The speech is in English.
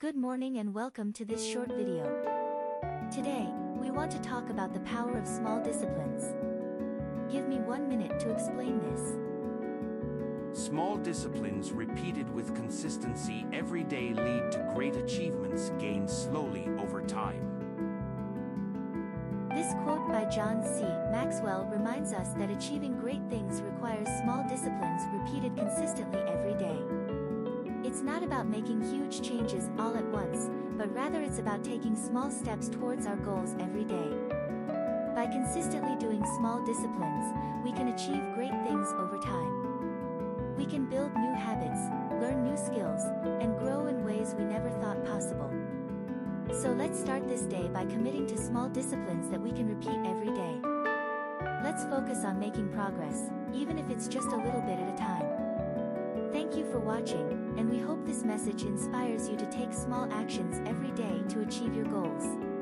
Good morning and welcome to this short video. Today, we want to talk about the power of small disciplines. Give me one minute to explain this. Small disciplines repeated with consistency every day lead to great achievements gained slowly over time. This quote by John C. Maxwell reminds us that achieving great things requires small disciplines repeated consistently every day. It's not about making huge changes all at once, but rather it's about taking small steps towards our goals every day. By consistently doing small disciplines, we can achieve great things over time. We can build new habits, learn new skills, and grow in ways we never thought possible. So let's start this day by committing to small disciplines that we can repeat every day. Let's focus on making progress, even if it's just a little bit at a time. Thank you for watching, and we hope this message inspires you to take small actions every day to achieve your goals.